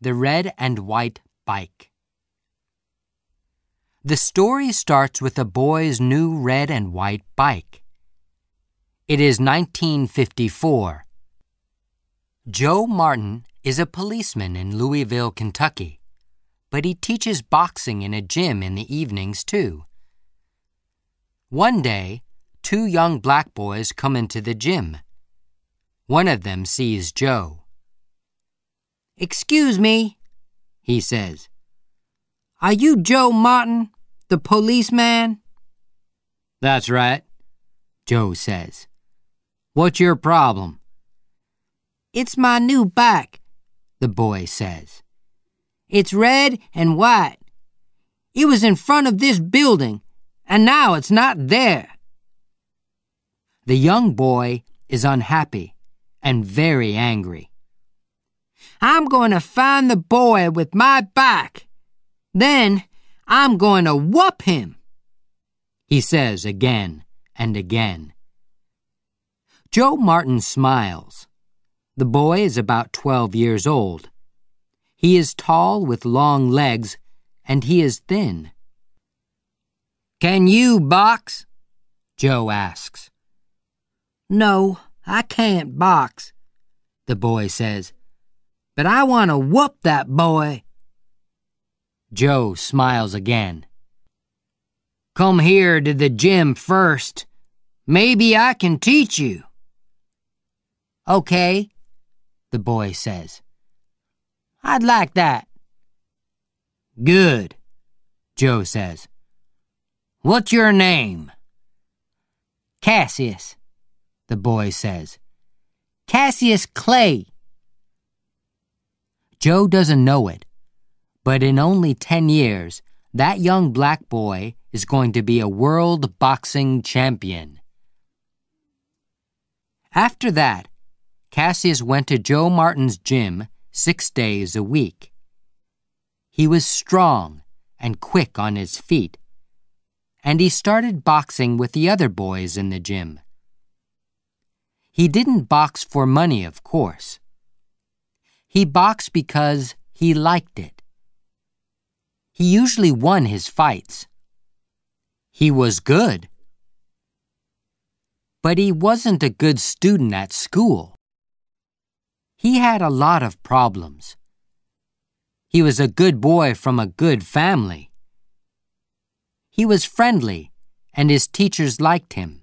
The Red and White Bike. The story starts with a boy's new red and white bike. It is 1954. Joe Martin is a policeman in Louisville, Kentucky, but he teaches boxing in a gym in the evenings too. One day, two young black boys come into the gym. One of them sees Joe. Excuse me, he says. Are you Joe Martin, the policeman? That's right, Joe says. What's your problem? It's my new bike, the boy says. It's red and white. It was in front of this building, and now it's not there. The young boy is unhappy and very angry. I'm going to find the boy with my bike. Then I'm going to whoop him, he says again and again. Joe Martin smiles. The boy is about 12 years old. He is tall with long legs and he is thin. Can you box? Joe asks. No, I can't box, the boy says but I want to whoop that boy. Joe smiles again. Come here to the gym first. Maybe I can teach you. Okay, the boy says. I'd like that. Good, Joe says. What's your name? Cassius, the boy says. Cassius Clay. Joe doesn't know it, but in only 10 years, that young black boy is going to be a world boxing champion. After that, Cassius went to Joe Martin's gym six days a week. He was strong and quick on his feet, and he started boxing with the other boys in the gym. He didn't box for money, of course. He boxed because he liked it. He usually won his fights. He was good. But he wasn't a good student at school. He had a lot of problems. He was a good boy from a good family. He was friendly, and his teachers liked him.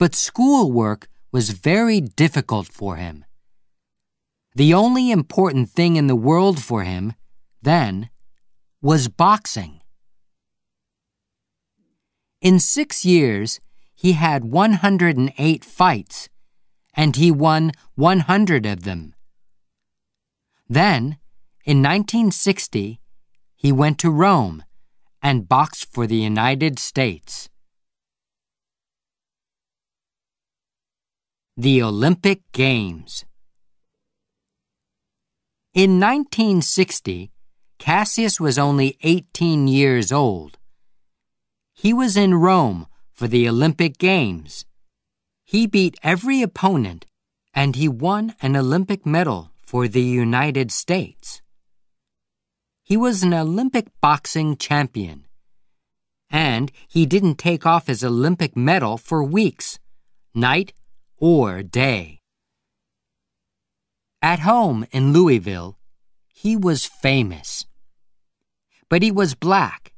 But schoolwork was very difficult for him. The only important thing in the world for him, then, was boxing. In six years, he had 108 fights, and he won 100 of them. Then, in 1960, he went to Rome and boxed for the United States. The Olympic Games in 1960, Cassius was only 18 years old. He was in Rome for the Olympic Games. He beat every opponent and he won an Olympic medal for the United States. He was an Olympic boxing champion. And he didn't take off his Olympic medal for weeks, night or day. At home in Louisville, he was famous. But he was black.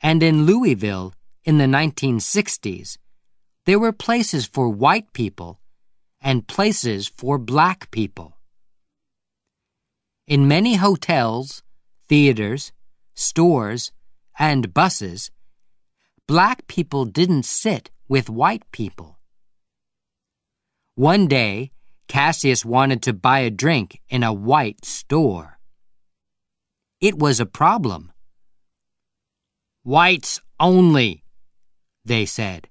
And in Louisville, in the 1960s, there were places for white people and places for black people. In many hotels, theaters, stores, and buses, black people didn't sit with white people. One day, Cassius wanted to buy a drink in a white store. It was a problem. Whites only, they said.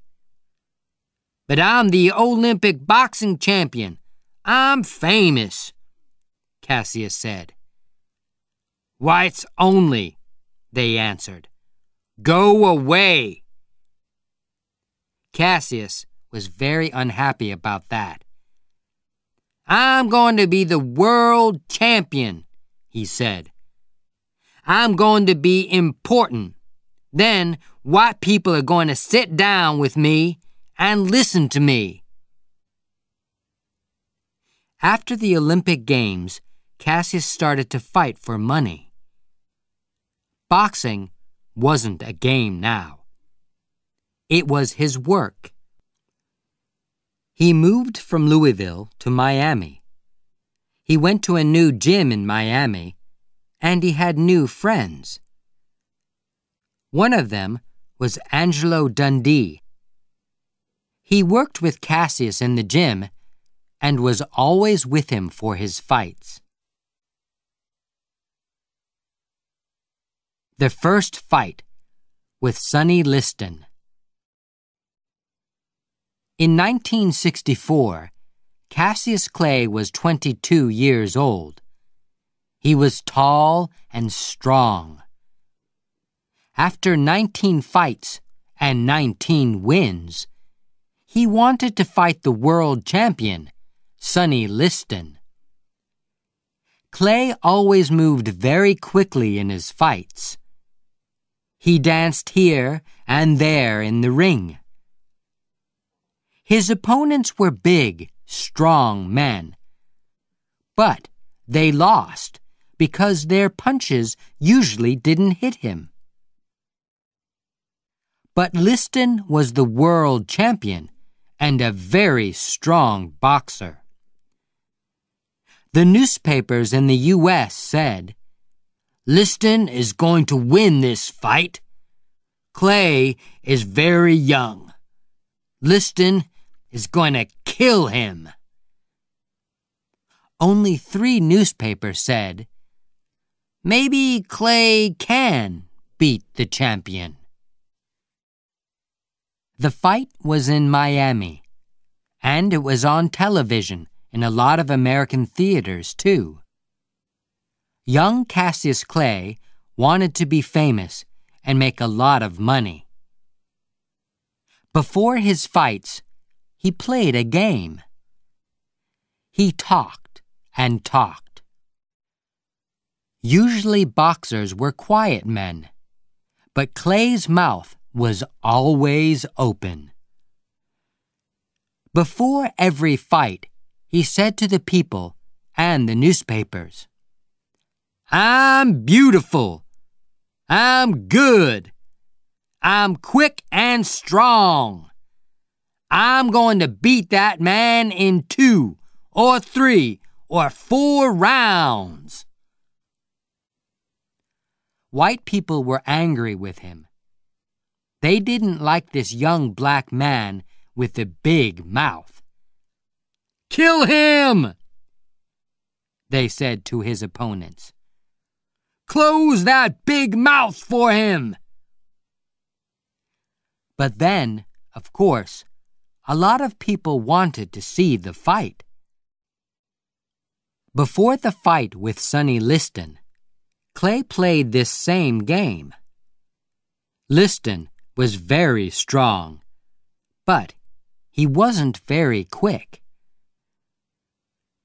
But I'm the Olympic boxing champion. I'm famous, Cassius said. Whites only, they answered. Go away. Cassius was very unhappy about that. I'm going to be the world champion, he said. I'm going to be important. Then white people are going to sit down with me and listen to me. After the Olympic Games, Cassius started to fight for money. Boxing wasn't a game now. It was his work. He moved from Louisville to Miami. He went to a new gym in Miami, and he had new friends. One of them was Angelo Dundee. He worked with Cassius in the gym and was always with him for his fights. The first fight with Sonny Liston. In 1964, Cassius Clay was 22 years old. He was tall and strong. After 19 fights and 19 wins, he wanted to fight the world champion, Sonny Liston. Clay always moved very quickly in his fights. He danced here and there in the ring. His opponents were big, strong men. But they lost because their punches usually didn't hit him. But Liston was the world champion and a very strong boxer. The newspapers in the U.S. said, Liston is going to win this fight. Clay is very young. Liston is going to kill him. Only three newspapers said, maybe Clay can beat the champion. The fight was in Miami, and it was on television in a lot of American theaters, too. Young Cassius Clay wanted to be famous and make a lot of money. Before his fights, he played a game. He talked and talked. Usually boxers were quiet men, but Clay's mouth was always open. Before every fight, he said to the people and the newspapers, I'm beautiful. I'm good. I'm quick and strong. I'm going to beat that man in two or three or four rounds. White people were angry with him. They didn't like this young black man with the big mouth. Kill him! They said to his opponents. Close that big mouth for him! But then, of course, a lot of people wanted to see the fight. Before the fight with Sonny Liston, Clay played this same game. Liston was very strong, but he wasn't very quick.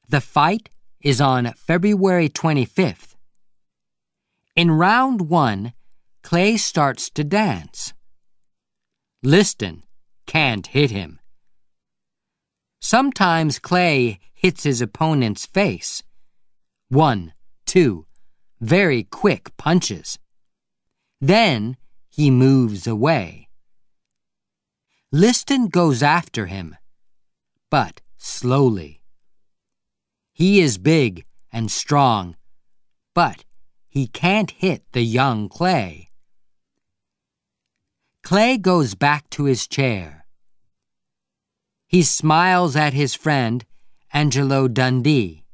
The fight is on February 25th. In round one, Clay starts to dance. Liston can't hit him. Sometimes Clay hits his opponent's face. One, two, very quick punches. Then he moves away. Liston goes after him, but slowly. He is big and strong, but he can't hit the young Clay. Clay goes back to his chair. He smiles at his friend, Angelo Dundee.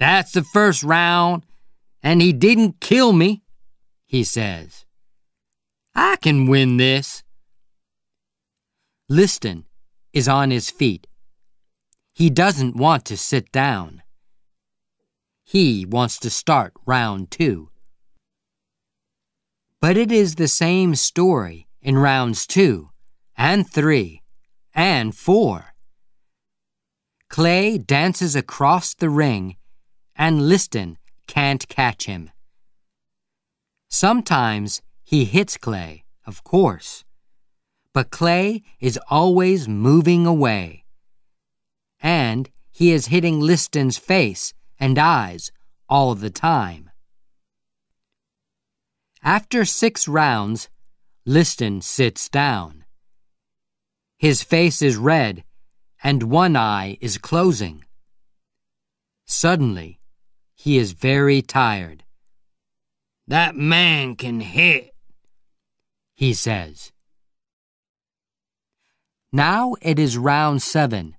That's the first round, and he didn't kill me, he says. I can win this. Liston is on his feet. He doesn't want to sit down. He wants to start round two. But it is the same story in rounds two and three, and four. Clay dances across the ring and Liston can't catch him. Sometimes he hits Clay, of course, but Clay is always moving away. And he is hitting Liston's face and eyes all the time. After six rounds, Liston sits down. His face is red and one eye is closing. Suddenly, he is very tired. That man can hit, he says. Now it is round seven,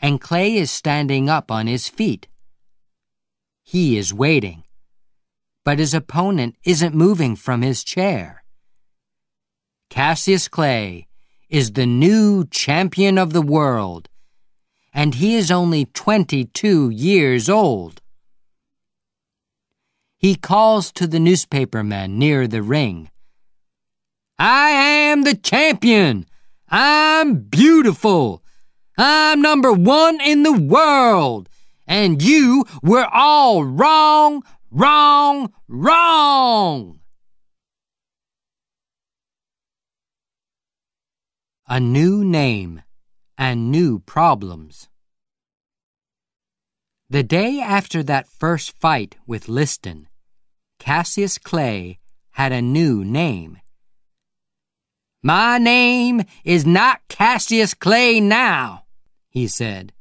and Clay is standing up on his feet. He is waiting, but his opponent isn't moving from his chair. Cassius Clay is the new champion of the world, and he is only 22 years old. He calls to the newspapermen near the ring. I am the champion! I'm beautiful! I'm number one in the world! And you were all wrong, wrong, wrong! A new name and new problems. The day after that first fight with Liston, Cassius Clay had a new name. My name is not Cassius Clay now, he said.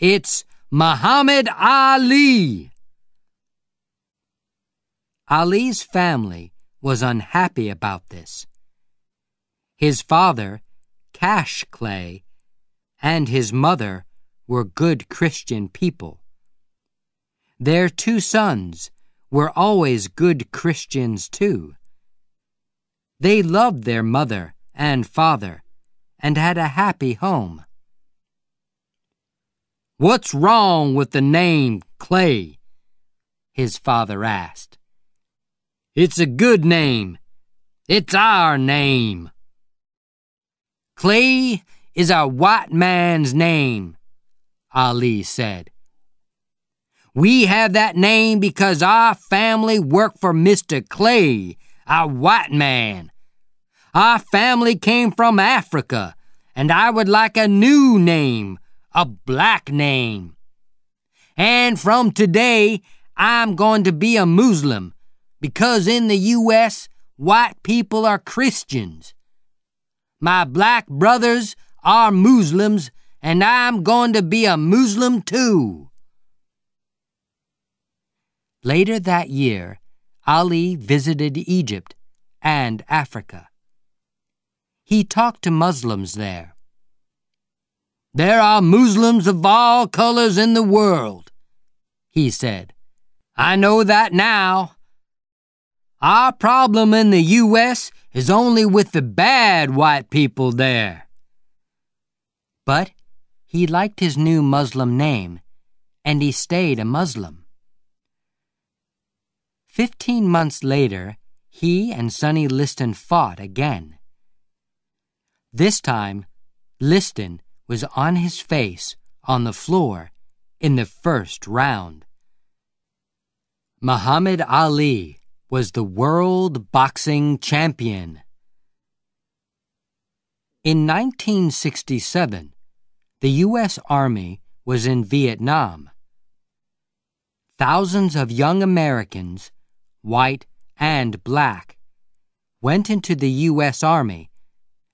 It's Muhammad Ali. Ali's family was unhappy about this. His father, Cash Clay, and his mother were good Christian people. Their two sons were always good Christians too. They loved their mother and father and had a happy home. What's wrong with the name Clay? His father asked. It's a good name. It's our name. Clay is a white man's name, Ali said. We have that name because our family worked for Mr. Clay, a white man. Our family came from Africa, and I would like a new name, a black name. And from today, I'm going to be a Muslim because in the U.S., white people are Christians. My black brothers are Muslims, and I'm going to be a Muslim too. Later that year, Ali visited Egypt and Africa. He talked to Muslims there. There are Muslims of all colors in the world, he said. I know that now. Our problem in the U.S is only with the bad white people there. But he liked his new Muslim name, and he stayed a Muslim. Fifteen months later, he and Sonny Liston fought again. This time, Liston was on his face on the floor in the first round. Muhammad Ali was the world boxing champion. In 1967, the U.S. Army was in Vietnam. Thousands of young Americans, white and black, went into the U.S. Army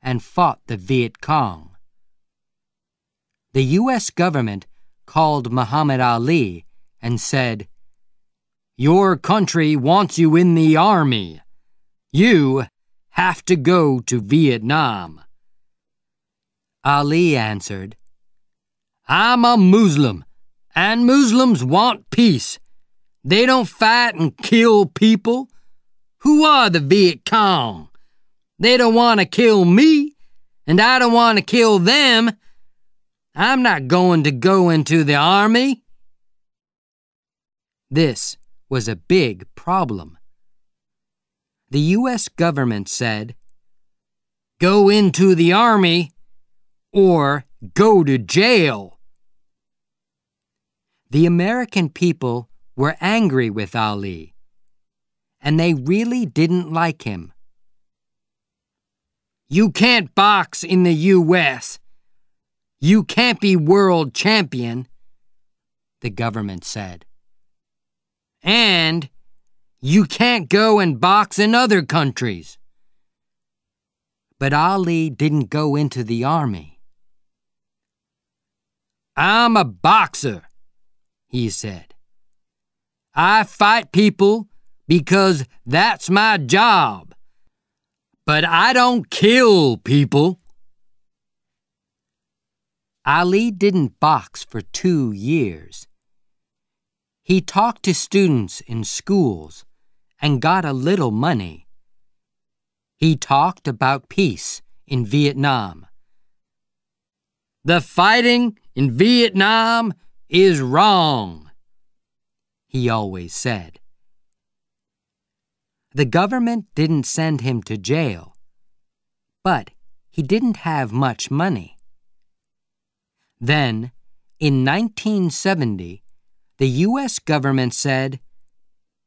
and fought the Viet Cong. The U.S. government called Muhammad Ali and said, your country wants you in the army. You have to go to Vietnam. Ali answered, I'm a Muslim, and Muslims want peace. They don't fight and kill people. Who are the Viet Cong? They don't want to kill me, and I don't want to kill them. I'm not going to go into the army. This was a big problem. The U.S. government said, Go into the Army or go to jail. The American people were angry with Ali, and they really didn't like him. You can't box in the U.S. You can't be world champion, the government said. And you can't go and box in other countries. But Ali didn't go into the army. I'm a boxer, he said. I fight people because that's my job. But I don't kill people. Ali didn't box for two years. He talked to students in schools and got a little money. He talked about peace in Vietnam. The fighting in Vietnam is wrong, he always said. The government didn't send him to jail, but he didn't have much money. Then, in 1970, the U.S. government said,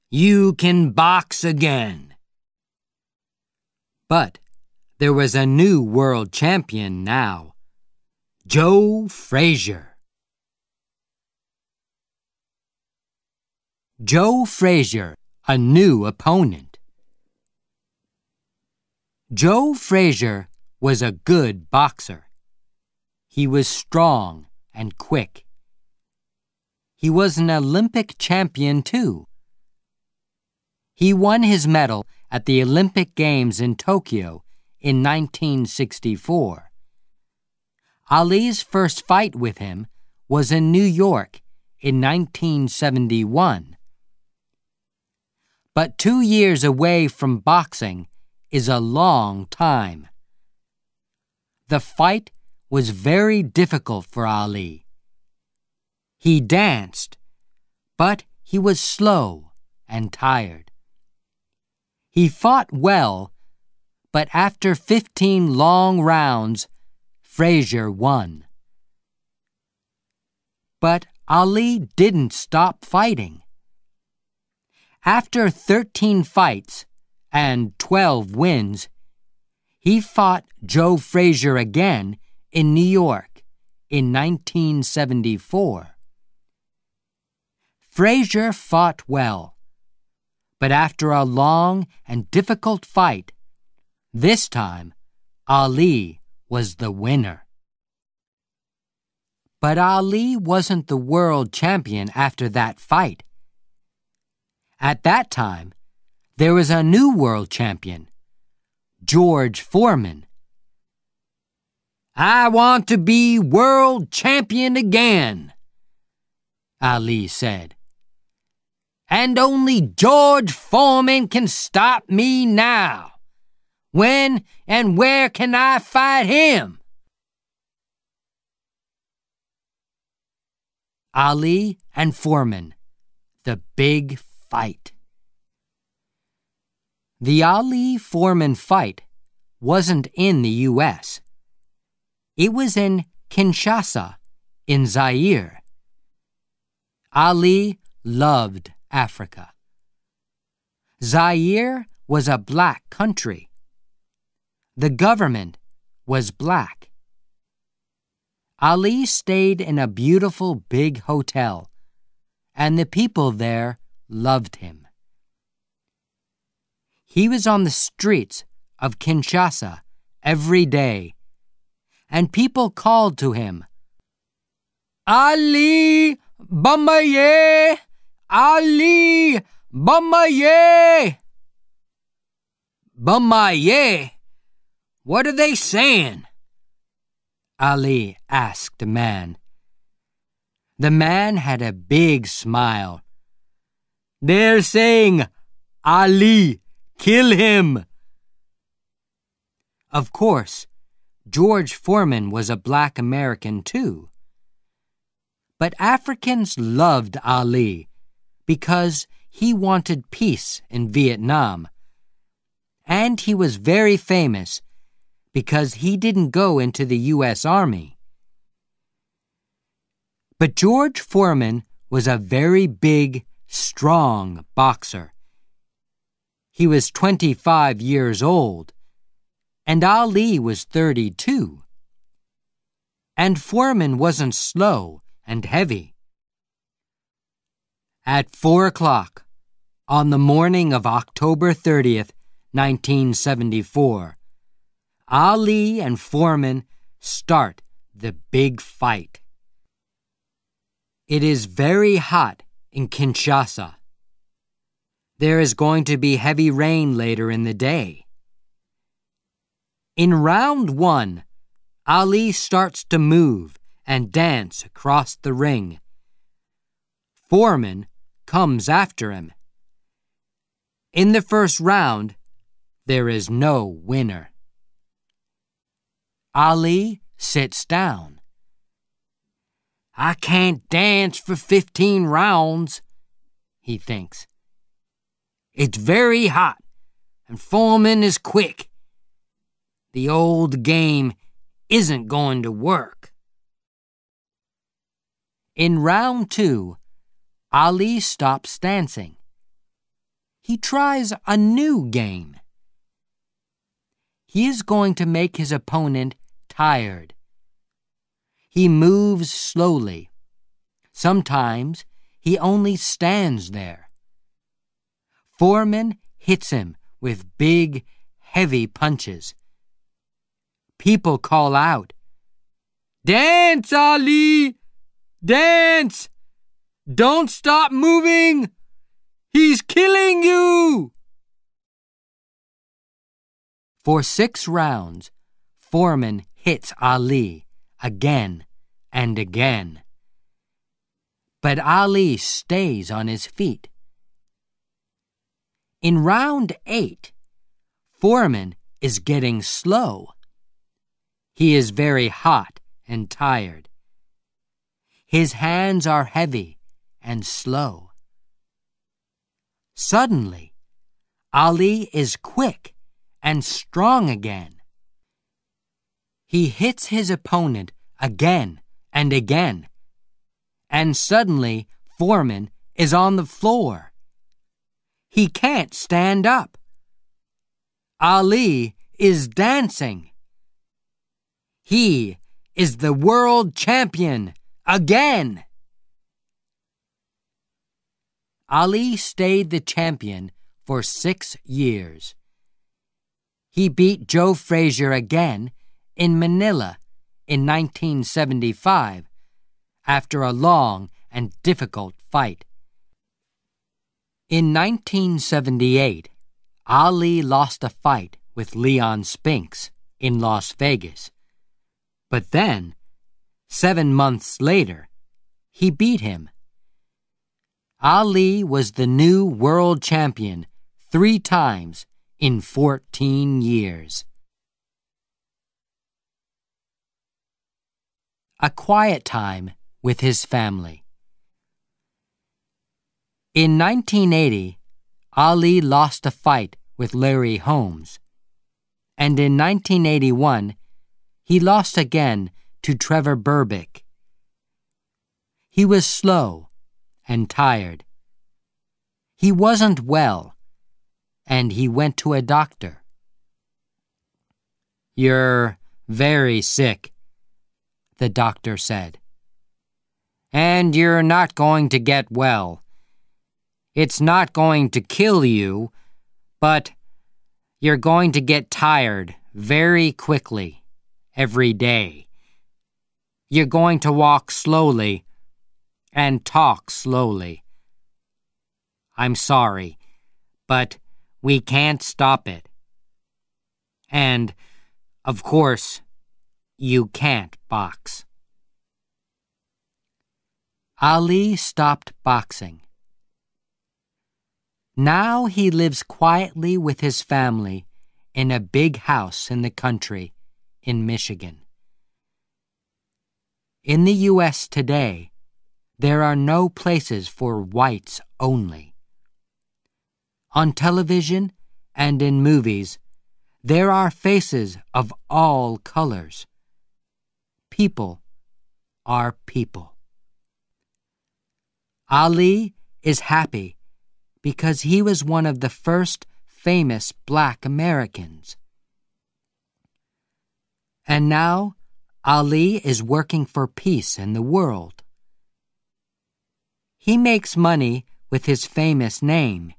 You can box again. But there was a new world champion now Joe Frazier. Joe Frazier, a new opponent. Joe Frazier was a good boxer. He was strong and quick. He was an Olympic champion, too. He won his medal at the Olympic Games in Tokyo in 1964. Ali's first fight with him was in New York in 1971. But two years away from boxing is a long time. The fight was very difficult for Ali. He danced, but he was slow and tired. He fought well, but after 15 long rounds, Frazier won. But Ali didn't stop fighting. After 13 fights and 12 wins, he fought Joe Frazier again in New York in 1974. Frazier fought well, but after a long and difficult fight, this time Ali was the winner. But Ali wasn't the world champion after that fight. At that time, there was a new world champion, George Foreman. I want to be world champion again, Ali said. And only George Foreman can stop me now. When and where can I fight him? Ali and Foreman, the big fight. The Ali Foreman fight wasn't in the U.S., it was in Kinshasa, in Zaire. Ali loved Africa. Zaire was a black country. The government was black. Ali stayed in a beautiful big hotel, and the people there loved him. He was on the streets of Kinshasa every day, and people called to him, Ali Bomaye! Ali Bomaye! Bomaye? What are they saying? Ali asked the man. The man had a big smile. They're saying, Ali, kill him. Of course, George Foreman was a black American too. But Africans loved Ali because he wanted peace in Vietnam. And he was very famous because he didn't go into the U.S. Army. But George Foreman was a very big, strong boxer. He was 25 years old, and Ali was 32. And Foreman wasn't slow and heavy. At four o'clock, on the morning of October 30th, 1974, Ali and Foreman start the big fight. It is very hot in Kinshasa. There is going to be heavy rain later in the day. In round one, Ali starts to move and dance across the ring. Foreman comes after him. In the first round, there is no winner. Ali sits down. I can't dance for 15 rounds, he thinks. It's very hot, and Foreman is quick. The old game isn't going to work. In round two, Ali stops dancing. He tries a new game. He is going to make his opponent tired. He moves slowly. Sometimes he only stands there. Foreman hits him with big, heavy punches. People call out, Dance, Ali! Dance! Don't stop moving! He's killing you! For six rounds, Foreman hits Ali again and again. But Ali stays on his feet. In round eight, Foreman is getting slow. He is very hot and tired. His hands are heavy and slow. Suddenly, Ali is quick and strong again. He hits his opponent again and again. And suddenly, Foreman is on the floor. He can't stand up. Ali is dancing. He is the world champion again. Ali stayed the champion for six years. He beat Joe Frazier again in Manila in 1975 after a long and difficult fight. In 1978, Ali lost a fight with Leon Spinks in Las Vegas. But then, seven months later, he beat him Ali was the new world champion three times in 14 years. A quiet time with his family. In 1980, Ali lost a fight with Larry Holmes. And in 1981, he lost again to Trevor Berbick. He was slow and tired. He wasn't well, and he went to a doctor. You're very sick, the doctor said. And you're not going to get well. It's not going to kill you, but you're going to get tired very quickly every day. You're going to walk slowly and talk slowly. I'm sorry, but we can't stop it. And, of course, you can't box. Ali stopped boxing. Now he lives quietly with his family in a big house in the country in Michigan. In the U.S. today, there are no places for whites only. On television and in movies, there are faces of all colors. People are people. Ali is happy because he was one of the first famous black Americans. And now Ali is working for peace in the world. He makes money with his famous name.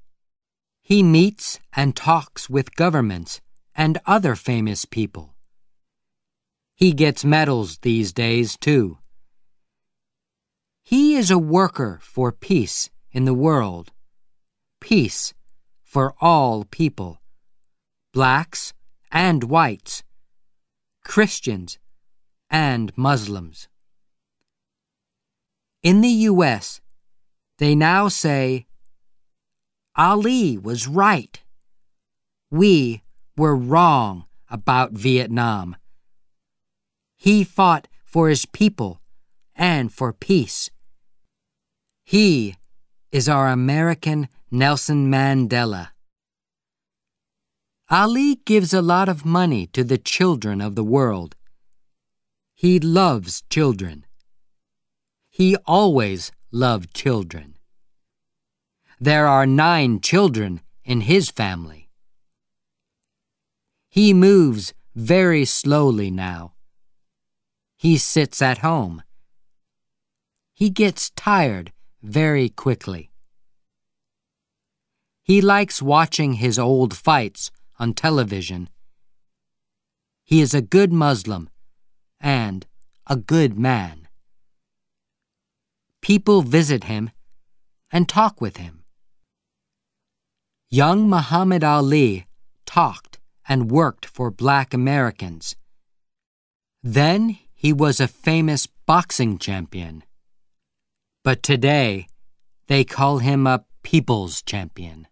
He meets and talks with governments and other famous people. He gets medals these days, too. He is a worker for peace in the world. Peace for all people, blacks and whites, Christians and Muslims. In the U.S., they now say, Ali was right. We were wrong about Vietnam. He fought for his people and for peace. He is our American Nelson Mandela. Ali gives a lot of money to the children of the world. He loves children. He always loved children. There are nine children in his family. He moves very slowly now. He sits at home. He gets tired very quickly. He likes watching his old fights on television. He is a good Muslim and a good man. People visit him and talk with him. Young Muhammad Ali talked and worked for black Americans. Then he was a famous boxing champion. But today, they call him a people's champion.